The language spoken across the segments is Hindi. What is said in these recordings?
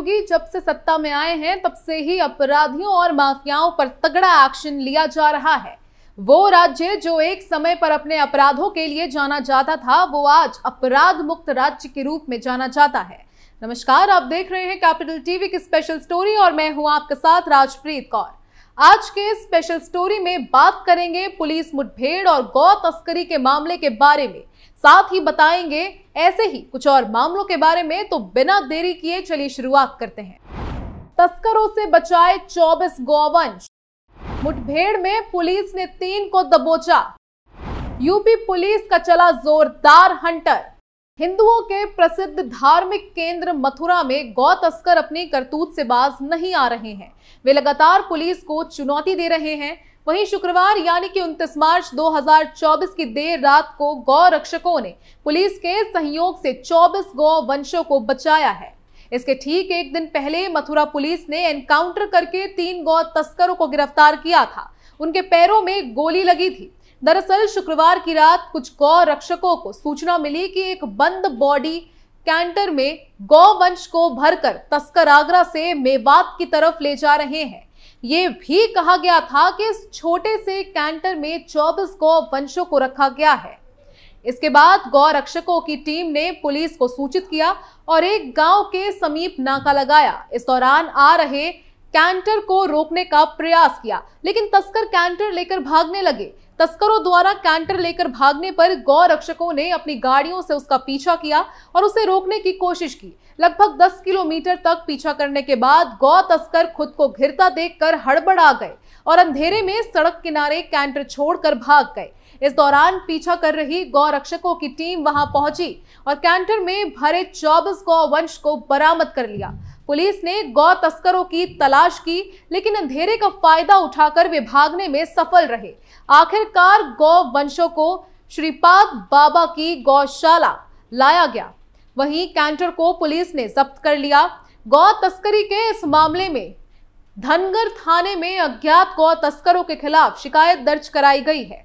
योगी जब से सत्ता में आए हैं, तब से ही अपराधियों और माफियाओं पर तगड़ा एक्शन लिया जा रहा है। वो राज्य जो एक समय पर अपने अपराधों के लिए जाना जाता था, वो आज अपराध मुक्त राज्य के रूप में जाना जाता है। नमस्कार, आप देख रहे हैं कैपिटल टीवी की स्पेशल स्टोरी और मैं हूँ आपके साथ राजप्रीत कौर। आज के स्पेशल स्टोरी में बात करेंगे पुलिस मुठभेड़ और गौ तस्करी के मामले के बारे में। साथ ही बताएँगे, ऐसे ही कुछ और मामलों के बारे में तो बिना देरी किए चलिए शुरुआत करते हैं। तस्करों से बचाए 24 गौवंश। मुठभेड़ में पुलिस ने तीन को दबोचा। यूपी पुलिस का चला जोरदार हंटर। हिंदुओं के प्रसिद्ध धार्मिक केंद्र मथुरा में गौ तस्कर अपनी करतूत से बाज नहीं आ रहे हैं। वे लगातार पुलिस को चुनौती दे रहे हैं वहीं शुक्रवार यानी कि 29 मार्च 2024 की देर रात को गौ रक्षकों ने पुलिस के सहयोग से 24 गौ वंशों को बचाया है। इसके ठीक एक दिन पहले मथुरा पुलिस ने एनकाउंटर करके तीन गौ तस्करों को गिरफ़्तार किया था। उनके पैरों में गोली लगी थी। दरअसल शुक्रवार की रात कुछ गौ रक्षकों को सूचना मिली कि एक बंद बॉडी कैंटर में गौ वंश को भरकर तस्कर आगरा से मेवात की तरफ़ ले जा रहे हैं। ये भी कहा गया था कि इस छोटे से कैंटर में 24 गौ वंशों को रखा गया है। इसके बाद गौ रक्षकों की टीम ने पुलिस को सूचित किया और एक गाँव के समीप नाका लगाया। इस दौरान आ रहे कैंटर को रोकने का प्रयास किया, लेकिन तस्कर कैंटर लेकर भागने लगे। तस्करों द्वारा कैंटर लेकर भागने पर गौ रक्षकों ने अपनी गाड़ियों से उसका पीछा किया और उसे रोकने की कोशिश की। लगभग 10 किलोमीटर तक पीछा करने के बाद गौ तस्कर खुद को घिरता देखकर हड़बड़ा गए और अंधेरे में सड़क किनारे कैंटर छोड़कर भाग गए। इस दौरान पीछा कर रही गौ रक्षकों की टीम वहाँ पहुँची और कैंटर में भरे 24 गौ वंश को बरामद कर लिया। पुलिस ने गौ तस्करों की तलाश की, लेकिन अंधेरे का फ़ायदा उठाकर वे भागने में सफल रहे। आखिरकार गौ वंशों को श्रीपाद बाबा की गौशाला लाया गया। वहीं कैंटर को पुलिस ने जब्त कर लिया। गौ तस्करी के इस मामले में धनगर थाने में अज्ञात गौ तस्करों के खिलाफ शिकायत दर्ज कराई गई है।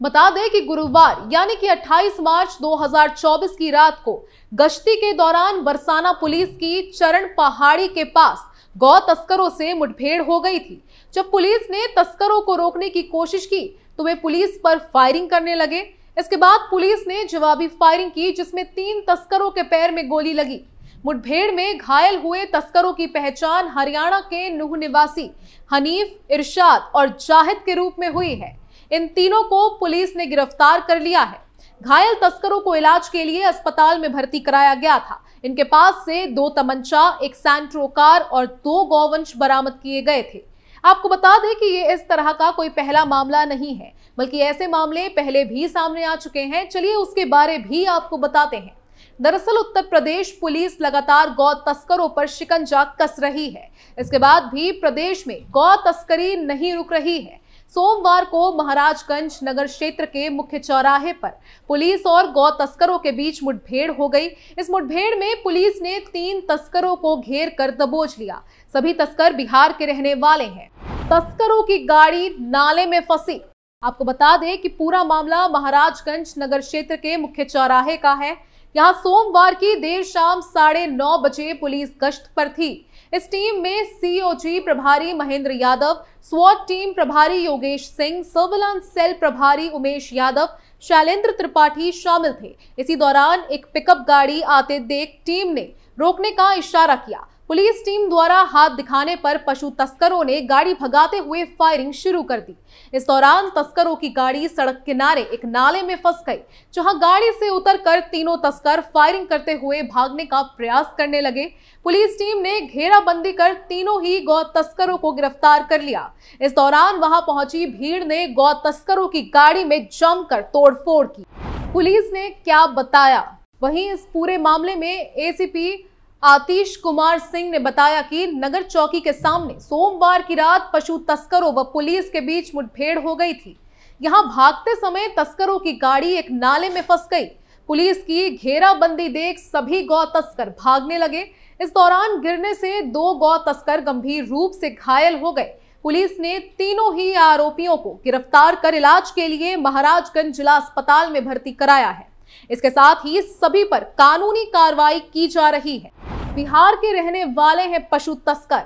बता दें कि गुरुवार, यानी कि 28 मार्च 2024 की रात को, गश्ती के दौरान बरसाना पुलिस की चरण पहाड़ी के पास गौ तस्करों से मुठभेड़ हो गई थी। जब पुलिस ने तस्करों को रोकने की कोशिश की तो वे पुलिस पर फायरिंग करने लगे। इसके बाद पुलिस ने जवाबी फायरिंग की, जिसमें तीन तस्करों के पैर में गोली लगी। मुठभेड़ में घायल हुए तस्करों की पहचान हरियाणा के नूह निवासी हनीफ इरशाद और जाहिद के रूप में हुई है। इन तीनों को पुलिस ने गिरफ़्तार कर लिया है। घायल तस्करों को इलाज के लिए अस्पताल में भर्ती कराया गया था। इनके पास से दो तमंचा, एक सैंट्रो कार और दो गौवंश बरामद किए गए थे। आपको बता दें कि ये इस तरह का कोई पहला मामला नहीं है, बल्कि ऐसे मामले पहले भी सामने आ चुके हैं। चलिए उसके बारे भी आपको बताते हैं। दरअसल उत्तर प्रदेश पुलिस लगातार गौ तस्करों पर शिकंजा कस रही है। इसके बाद भी प्रदेश में गौ तस्करी नहीं रुक रही है। सोमवार को महाराजगंज नगर क्षेत्र के मुख्य चौराहे पर पुलिस और गौ तस्करों के बीच मुठभेड़ हो गई। इस मुठभेड़ में पुलिस ने तीन तस्करों को घेर कर दबोच लिया। सभी तस्कर बिहार के रहने वाले हैं। तस्करों की गाड़ी नाले में फंसी। आपको बता दें कि पूरा मामला महाराजगंज नगर क्षेत्र के मुख्य चौराहे का है। यहाँ सोमवार की देर शाम साढ़े नौ बजे पुलिस गश्त पर थी। इस टीम में सीओजी प्रभारी महेंद्र यादव स्वाट टीम प्रभारी योगेश सिंह सर्विलांस सेल प्रभारी उमेश यादव, शैलेंद्र त्रिपाठी शामिल थे। इसी दौरान एक पिकअप गाड़ी आते देख टीम ने रोकने का इशारा किया। पुलिस टीम द्वारा हाथ दिखाने पर पशु तस्करों ने गाड़ी भगाते हुए फायरिंग शुरू कर दी। इस दौरान तस्करों की गाड़ी सड़क किनारे एक नाले में फंस गई, जहाँ गाड़ी से उतरकर तीनों तस्कर फायरिंग करते हुए भागने का प्रयास करने लगे। पुलिस टीम ने घेराबंदी कर तीनों ही गौ तस्करों को गिरफ़्तार कर लिया। इस दौरान वहाँ पहुँची भीड़ ने गौ तस्करों की गाड़ी में जमकर तोड़फोड़ की। पुलिस ने क्या बताया? वहीं इस पूरे मामले में एसीपी आतिश कुमार सिंह ने बताया कि नगर चौकी के सामने सोमवार की रात पशु तस्करों व पुलिस के बीच मुठभेड़ हो गई थी। यहाँ भागते समय तस्करों की गाड़ी एक नाले में फंस गई। पुलिस की घेराबंदी देख सभी गौ तस्कर भागने लगे। इस दौरान गिरने से दो गौ तस्कर गंभीर रूप से घायल हो गए। पुलिस ने तीनों ही आरोपियों को गिरफ़्तार कर इलाज के लिए महाराजगंज जिला अस्पताल में भर्ती कराया है। इसके साथ ही सभी पर कानूनी कार्रवाई की जा रही है। बिहार के रहने वाले हैं पशु तस्कर।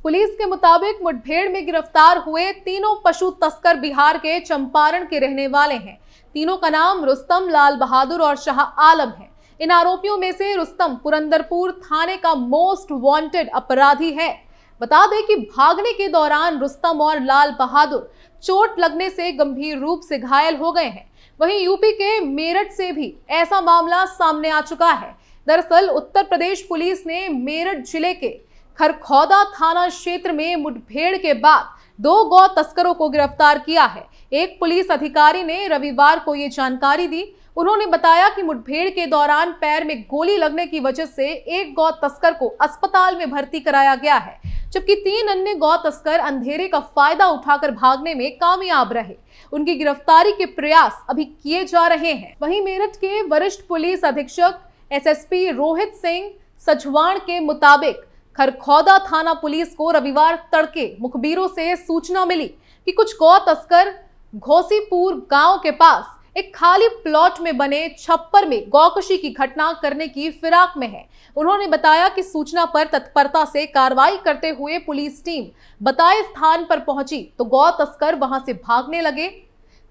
पुलिस के मुताबिक मुठभेड़ में गिरफ़्तार हुए तीनों पशु तस्कर बिहार के चंपारण के रहने वाले हैं। तीनों का नाम रुस्तम लाल बहादुर और शाह आलम है। इन आरोपियों में से रुस्तम पुरंदरपुर थाने का मोस्ट वांटेड अपराधी है। बता दें कि भागने के दौरान रुस्तम और लाल बहादुर चोट लगने से गंभीर रूप से घायल हो गए हैं। वहीं यूपी के मेरठ से भी ऐसा मामला सामने आ चुका है। दरअसल उत्तर प्रदेश पुलिस ने मेरठ ज़िले के खरखौदा थाना क्षेत्र में मुठभेड़ के बाद दो गौ तस्करों को गिरफ़्तार किया है। एक पुलिस अधिकारी ने रविवार को ये जानकारी दी। उन्होंने बताया कि मुठभेड़ के दौरान पैर में गोली लगने की वजह से एक गौ तस्कर को अस्पताल में भर्ती कराया गया है। जबकि तीन अन्य गौ तस्कर अंधेरे का फ़ायदा उठाकर भागने में कामयाब रहे। उनकी गिरफ्तारी के प्रयास अभी किए जा रहे हैं। वहीं मेरठ के वरिष्ठ पुलिस अधीक्षक एसएसपी रोहित सिंह सचवाण के मुताबिक खरखौदा थाना पुलिस को रविवार तड़के मुखबिरों से सूचना मिली कि कुछ गौ तस्कर घोसीपुर गाँव के पास एक खाली प्लॉट में बने छप्पर में गौकशी की घटना करने की फिराक में है। उन्होंने बताया कि सूचना पर तत्परता से कार्रवाई करते हुए पुलिस टीम बताए स्थान पर पहुँची तो गौ तस्कर वहाँ से भागने लगे।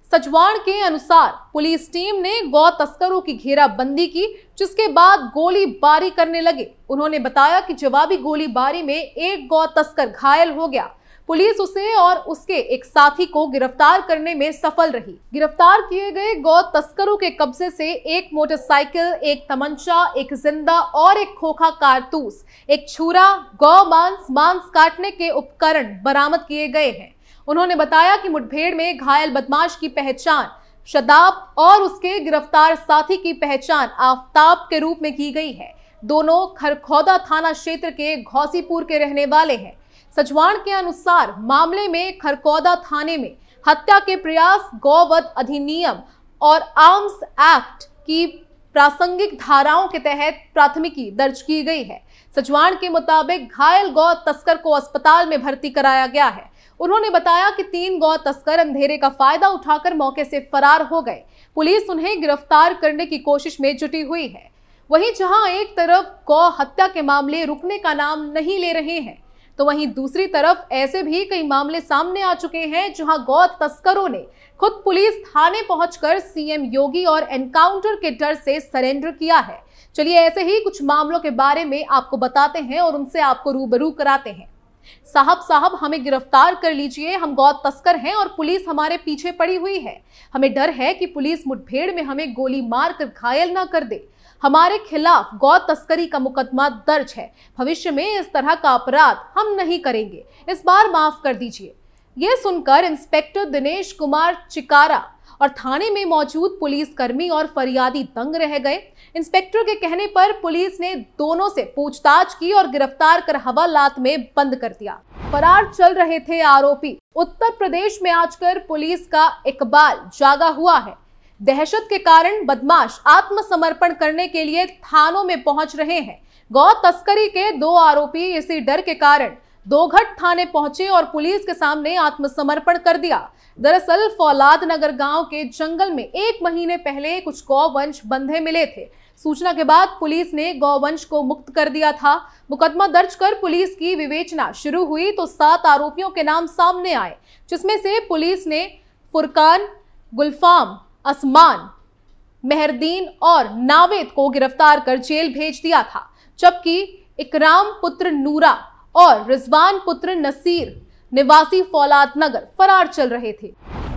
सचवाण के अनुसार पुलिस टीम ने गौ तस्करों की घेराबंदी की, जिसके बाद गोलीबारी करने लगे। उन्होंने बताया कि जवाबी गोलीबारी में एक गौ तस्कर घायल हो गया। पुलिस उसे और उसके एक साथी को गिरफ़्तार करने में सफल रही। गिरफ़्तार किए गए गौ तस्करों के कब्जे से एक मोटरसाइकिल, एक तमंचा, एक ज़िंदा और एक खोखा कारतूस, एक छुरा, गौ मांस मांस काटने के उपकरण बरामद किए गए हैं। उन्होंने बताया कि मुठभेड़ में घायल बदमाश की पहचान, शदाब और उसके गिरफ़्तार साथी की पहचान आफ्ताब के रूप में की गई है। दोनों खरखौदा थाना क्षेत्र के घौसीपुर के रहने वाले हैं। सचवाण के अनुसार मामले में खरकौदा थाने में हत्या के प्रयास, गौवध अधिनियम और आर्म्स एक्ट की प्रासंगिक धाराओं के तहत प्राथमिकी दर्ज की गई है। सचवाण के मुताबिक घायल गौ तस्कर को अस्पताल में भर्ती कराया गया है। उन्होंने बताया कि तीन गौ तस्कर अंधेरे का फ़ायदा उठाकर मौके से फरार हो गए। पुलिस उन्हें गिरफ़्तार करने की कोशिश में जुटी हुई है। वहीं जहाँ एक तरफ़ गौ हत्या के मामले रुकने का नाम नहीं ले रहे हैं तो वहीं दूसरी तरफ़ ऐसे भी कई मामले सामने आ चुके हैं जहाँ गौ तस्करों ने खुद पुलिस थाने पहुंचकर सीएम योगी और एनकाउंटर के डर से सरेंडर किया है। चलिए ऐसे ही कुछ मामलों के बारे में आपको बताते हैं और उनसे आपको रूबरू कराते हैं। साहब साहब, हमें गिरफ़्तार कर लीजिए। हम गौ तस्कर हैं और पुलिस हमारे पीछे पड़ी हुई है। हमें डर है कि पुलिस मुठभेड़ में हमें गोली मार कर घायल ना कर दे। हमारे खिलाफ गौ तस्करी का मुकदमा दर्ज है। भविष्य में इस तरह का अपराध हम नहीं करेंगे। इस बार माफ़ कर दीजिए। ये सुनकर इंस्पेक्टर दिनेश कुमार चिकारा और थाने में मौजूद पुलिस कर्मी और फरियादी दंग रह गए। इंस्पेक्टर के कहने पर पुलिस ने दोनों से पूछताछ की और गिरफ़्तार कर हवालात में बंद कर दिया। फरार चल रहे थे आरोपी। उत्तर प्रदेश में आजकर पुलिस का इकबाल जागा हुआ है। दहशत के कारण बदमाश आत्मसमर्पण करने के लिए थानों में पहुँच रहे हैं। गौ तस्करी के दो आरोपी इसी डर के कारण दोघट थाने पहुँचे और पुलिस के सामने आत्मसमर्पण कर दिया। दरअसल, फौलाद नगर गाँव के जंगल में एक महीने पहले कुछ गौवंश बंधे मिले थे। सूचना के बाद पुलिस ने गौवंश को मुक्त कर दिया था। मुकदमा दर्ज कर पुलिस की विवेचना शुरू हुई तो सात आरोपियों के नाम सामने आए, जिसमें से पुलिस ने फुरकान, गुलफाम, असमान, मेहरदीन और नावेद को गिरफ़्तार कर जेल भेज दिया था, जबकि इकराम पुत्र नूरा और रिजवान पुत्र नसीर निवासी फौलाद नगर फरार चल रहे थे।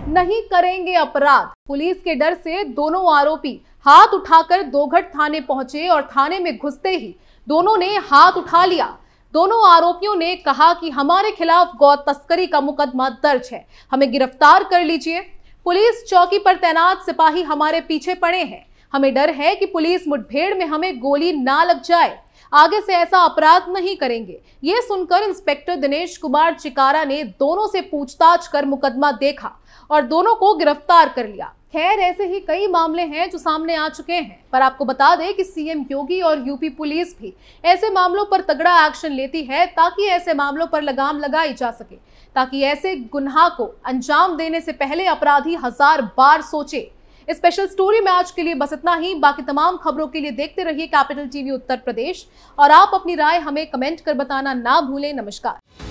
नहीं करेंगे अपराध। पुलिस के डर से दोनों आरोपी हाथ उठाकर दोघट थाने पहुँचे और थाने में घुसते ही दोनों ने हाथ उठा लिया। दोनों आरोपियों ने कहा कि हमारे खिलाफ गौ तस्करी का मुकदमा दर्ज है। हमें गिरफ़्तार कर लीजिए। पुलिस चौकी पर तैनात सिपाही हमारे पीछे पड़े हैं। हमें डर है कि पुलिस मुठभेड़ में हमें गोली ना लग जाए। आगे से ऐसा अपराध नहीं करेंगे। ये सुनकर इंस्पेक्टर दिनेश कुमार चिकारा ने दोनों से पूछताछ कर मुकदमा देखा और दोनों को गिरफ़्तार कर लिया। खैर, ऐसे ही कई मामले हैं जो सामने आ चुके हैं। पर आपको बता दें कि सीएम योगी और यूपी पुलिस भी ऐसे मामलों पर तगड़ा एक्शन लेती है ताकि ऐसे मामलों पर लगाम लगाई जा सके, ताकि ऐसे गुनाह को अंजाम देने से पहले अपराधी हज़ार बार सोचे इस स्पेशल स्टोरी में आज के लिए बस इतना ही। बाकी तमाम खबरों के लिए देखते रहिए कैपिटल टीवी उत्तर प्रदेश। और आप अपनी राय हमें कमेंट कर बताना ना भूलें। नमस्कार।